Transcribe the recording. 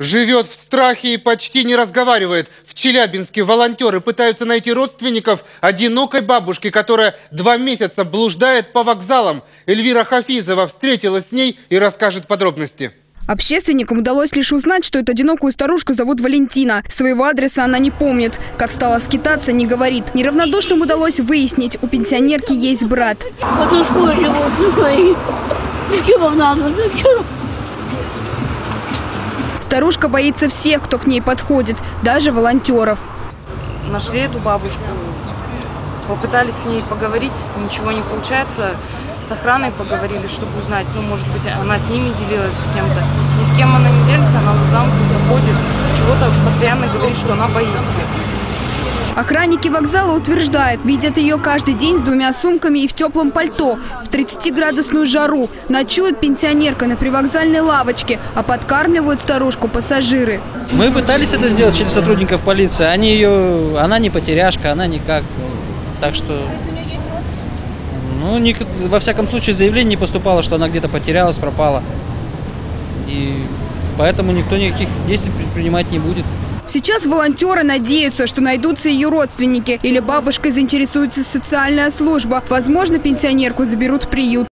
Живет в страхе и почти не разговаривает. В Челябинске волонтеры пытаются найти родственников одинокой бабушки, которая два месяца блуждает по вокзалам. Эльвира Хафизова встретилась с ней и расскажет подробности. Общественникам удалось лишь узнать, что эту одинокую старушку зовут Валентина. Своего адреса она не помнит. Как стала скитаться, не говорит. Неравнодушным удалось выяснить, у пенсионерки есть брат. Батюшку живут, ну. Зачем вам надо? Зачем? Старушка боится всех, кто к ней подходит, даже волонтеров. Нашли эту бабушку, попытались с ней поговорить, ничего не получается. С охраной поговорили, чтобы узнать, ну, может быть, она с ними делилась с кем-то. Ни с кем она не делится, она вот замкнута ходит, чего-то постоянно говорит, что она боится. Охранники вокзала утверждают, видят ее каждый день с двумя сумками и в теплом пальто, в 30-градусную жару. Ночует пенсионерка на привокзальной лавочке, а подкармливают старушку пассажиры. Мы пытались это сделать через сотрудников полиции. Они ее, она не потеряшка, она никак. Так что... Ну, ни, во всяком случае, заявление не поступало, что она где-то потерялась, пропала. И поэтому никто никаких действий предпринимать не будет. Сейчас волонтеры надеются, что найдутся ее родственники или бабушкой заинтересуется социальная служба. Возможно, пенсионерку заберут в приют.